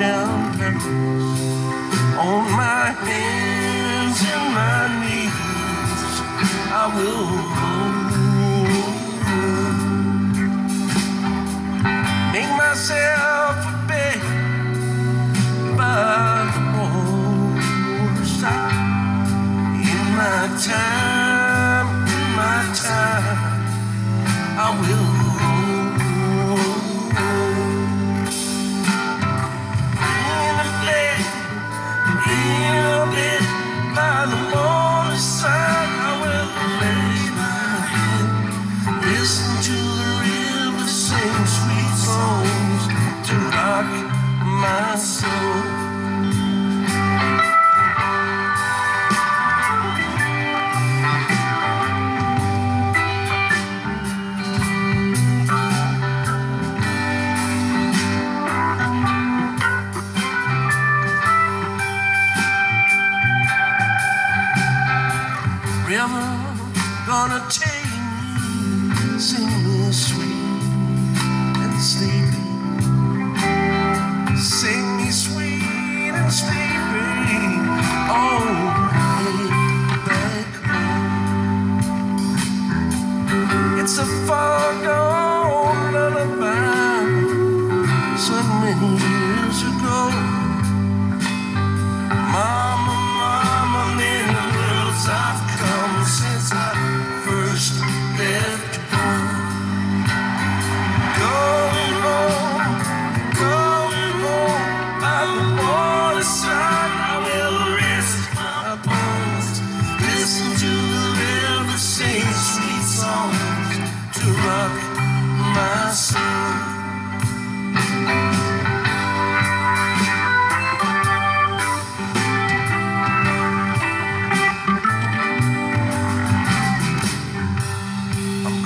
down on my hands and my knees. I will listen to the river sing sweet songs to rock my soul. River, gonna take Singing sweet and sleepy. Sing me sweet and sleepy. Oh, it's a far gone lullaby. So many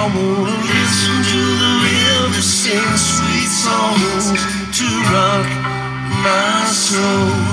I won't listen to the river sing sweet songs to rock my soul.